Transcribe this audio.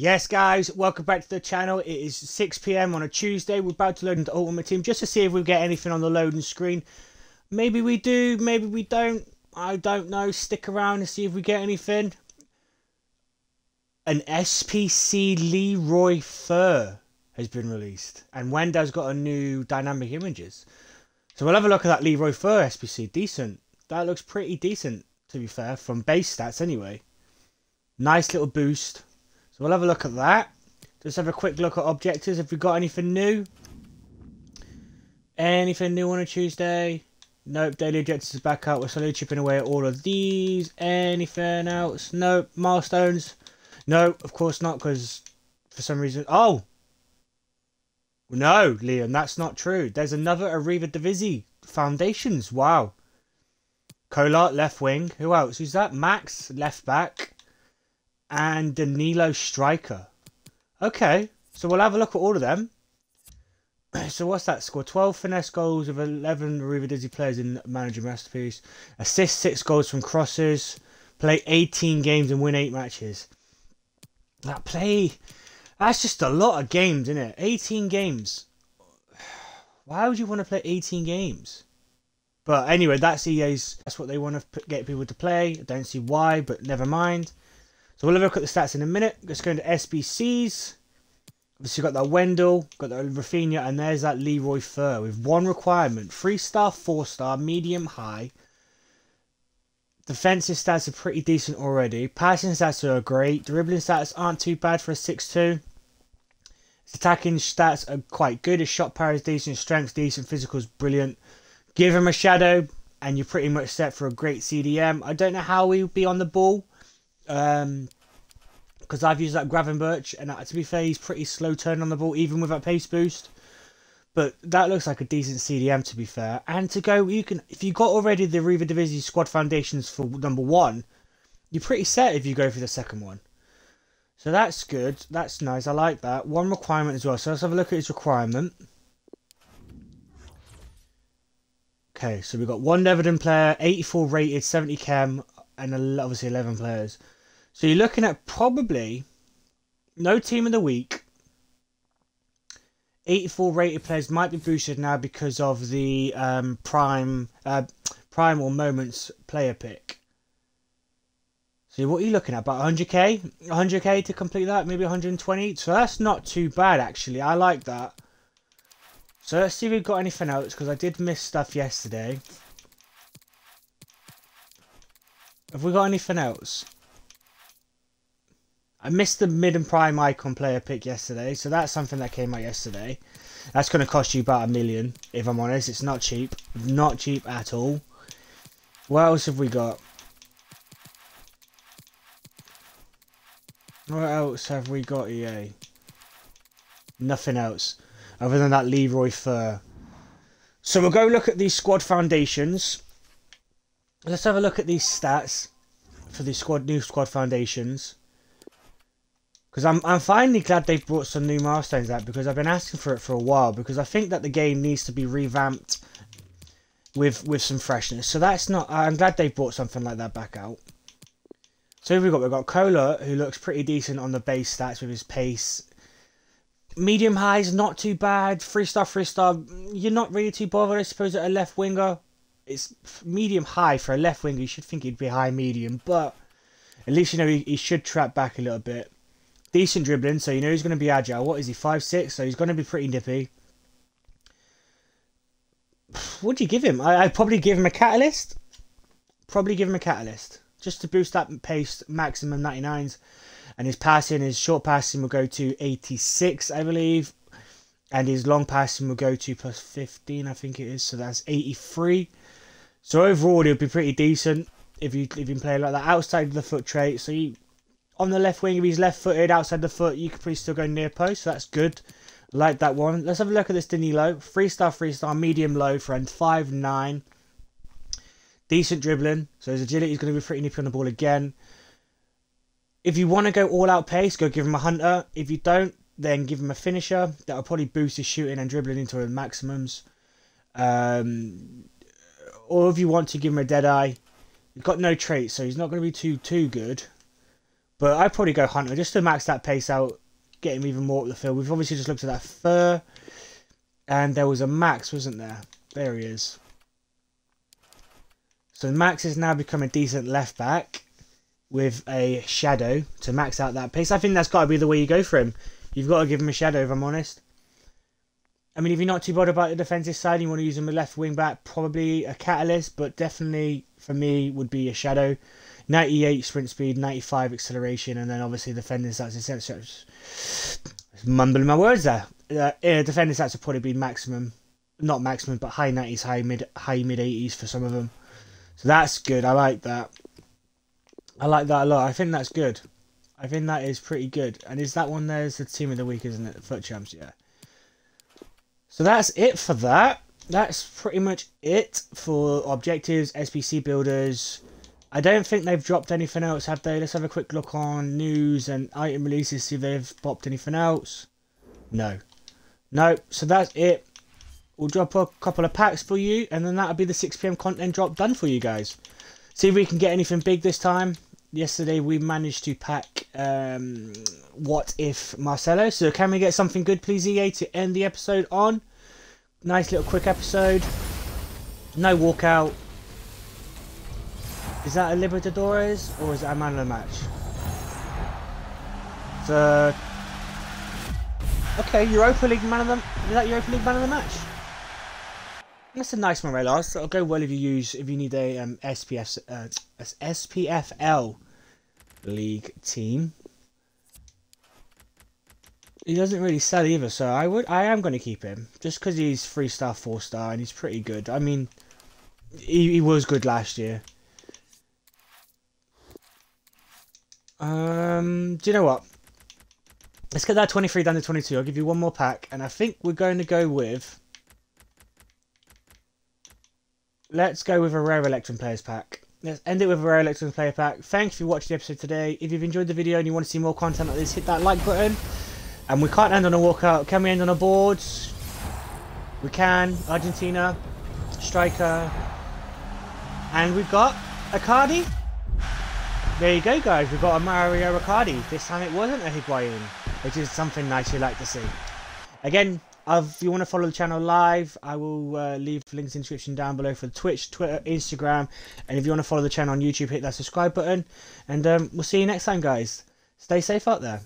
Yes, guys, welcome back to the channel. It is 6 p.m. on a Tuesday. We're about to load into Ultimate Team just to see if we get anything on the loading screen. Maybe we do, maybe we don't. I don't know. Stick around and see if we get anything. An SBC Leroy Fer has been released, and Wendo's got a new dynamic images. So we'll have a look at that Leroy Fer SBC. Decent. That looks pretty decent, to be fair, from base stats anyway. Nice little boost. So we'll have a look at that. Just have a quick look at objectives. Have we got anything new? Anything new on a Tuesday? Nope, daily objectives is back out. We're slowly chipping away at all of these. Anything else? Nope. Milestones? No, of course not, because for some reason... Oh! No, Liam, that's not true. There's another Eredivisie Foundations. Wow. Kolar, left wing. Who else? Who's that? Max, left back and Danilo Striker. Okay, so we'll have a look at all of them. So what's that score? 12 finesse goals of 11 Arriva players in Manager Masterpiece. Assist 6 goals from crosses. Play 18 games and win 8 matches. That play... That's just a lot of games, isn't it? 18 games. Why would you want to play 18 games? But anyway, that's EA's... That's what they want to get people to play. I don't see why, but never mind. So we'll have a look at the stats in a minute. Let's go into SBCs. Obviously, got that Wendell, got that Rafinha, and there's that Leroy Fer with one requirement: three star, four star, medium, high. Defensive stats are pretty decent already. Passing stats are great. Dribbling stats aren't too bad for a 6-2. His attacking stats are quite good. His shot power is decent. Strength's decent. Physical's brilliant. Give him a shadow, and you're pretty much set for a great CDM. I don't know how he'll be on the ball. Um, because I've used that Gravenberch, and uh, to be fair, he's pretty slow turning on the ball, even with that pace boost. But that looks like a decent CDM, to be fair. And to go, you can if you got already the Eredivisie squad foundations for number one, you're pretty set if you go for the second one. So that's good. That's nice. I like that. One requirement as well. So let's have a look at his requirement. Okay, so we've got one Everton player, 84 rated, 70 chem, and obviously 11 players. So you're looking at probably no team of the week. 84 rated players might be boosted now because of the um, prime uh, prime or moments player pick. So what are you looking at? About 100k? 100k to complete that? Maybe 120? So that's not too bad actually. I like that. So let's see if we've got anything else because I did miss stuff yesterday. Have we got anything else? I missed the mid and prime icon player pick yesterday, so that's something that came out yesterday. That's going to cost you about a million, if I'm honest. It's not cheap. Not cheap at all. What else have we got? What else have we got, EA? Nothing else. Other than that Leroy Fer. So we'll go look at these squad foundations. Let's have a look at these stats for the squad new squad foundations. Because I'm, I'm finally glad they've brought some new milestones out because I've been asking for it for a while because I think that the game needs to be revamped with with some freshness. So that's not. I'm glad they've brought something like that back out. So we've got we've got Kolar who looks pretty decent on the base stats with his pace. Medium highs, not too bad. Three star, three star. You're not really too bothered, I suppose, at a left winger. It's medium high for a left winger. You should think he'd be high medium, but at least you know he, he should trap back a little bit. Decent dribbling, so you know he's going to be agile. What is he, five six? So he's going to be pretty nippy. What do you give him? I, I'd probably give him a catalyst. Probably give him a catalyst. Just to boost that pace maximum 99s. And his passing, his short passing will go to 86, I believe. And his long passing will go to plus 15, I think it is. So that's 83. So overall, he'll be pretty decent if you if you play like that outside of the foot trait. So you on the left wing, if he's left footed outside the foot, you could probably still go near post. So that's good. Like that one. Let's have a look at this Danilo. Three star, three star, medium low friend. Five nine. Decent dribbling. So his agility is going to be pretty nippy on the ball again. If you want to go all out pace, go give him a hunter. If you don't, then give him a finisher. That'll probably boost his shooting and dribbling into the maximums. Um, or if you want to give him a dead eye, he's got no traits, so he's not going to be too too good. But I'd probably go Hunter just to max that pace out, get him even more up the field. We've obviously just looked at that Fer, and there was a Max, wasn't there? There he is. So Max has now become a decent left back with a shadow to max out that pace. I think that's got to be the way you go for him. You've got to give him a shadow, if I'm honest. I mean, if you're not too bothered about the defensive side, you want to use him a left wing back, probably a catalyst, but definitely for me would be a shadow. 98 sprint speed, 95 acceleration, and then obviously the defending stats. Mumbling my words there. Uh, defending stats would probably be maximum, not maximum, but high 90s, high mid, high mid 80s for some of them. So that's good. I like that. I like that a lot. I think that's good. I think that is pretty good. And is that one there's the team of the week, isn't it? FUT champs, yeah. So that's it for that. That's pretty much it for objectives, SBC builders. I don't think they've dropped anything else, have they? Let's have a quick look on news and item releases, see if they've popped anything else. No. No, so that's it. We'll drop a couple of packs for you, and then that'll be the 6pm content drop done for you guys. See if we can get anything big this time yesterday we managed to pack um, What If Marcelo. So can we get something good, please, EA, to end the episode on? Nice little quick episode. No walkout. Is that a Libertadores or is it a man of the match? The okay, Europa League man of the is that Europa League man of the match? That's a nice Morelos. It'll go well if you use if you need a um, SPF uh, SPFL league team. He doesn't really sell either, so I would I am going to keep him just because he's three star, four star, and he's pretty good. I mean, he, he was good last year. Um, do you know what? Let's get that 23 down to 22. I'll give you one more pack, and I think we're going to go with. Let's go with a rare Electrum Players pack. Let's end it with a rare Electrum Player pack. Thanks for watching the episode today. If you've enjoyed the video and you want to see more content like this, hit that like button. And we can't end on a walkout. Can we end on a board? We can. Argentina. Striker. And we've got Icardi. There you go, guys. We've got a Mario Icardi. This time it wasn't a Higuain, which is something nice you like to see. Again, if you want to follow the channel live, I will uh, leave links in the description down below for Twitch, Twitter, Instagram. And if you want to follow the channel on YouTube, hit that subscribe button. And um, we'll see you next time, guys. Stay safe out there.